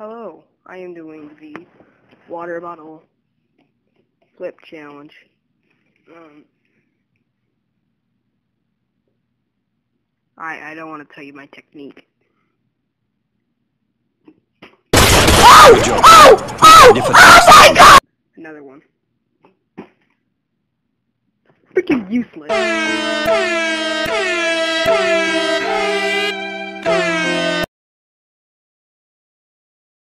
Hello, I am doing the water bottle flip challenge. Um, I I don't want to tell you my technique. Oh! Oh! Oh! Oh my God! Another one. Freaking useless.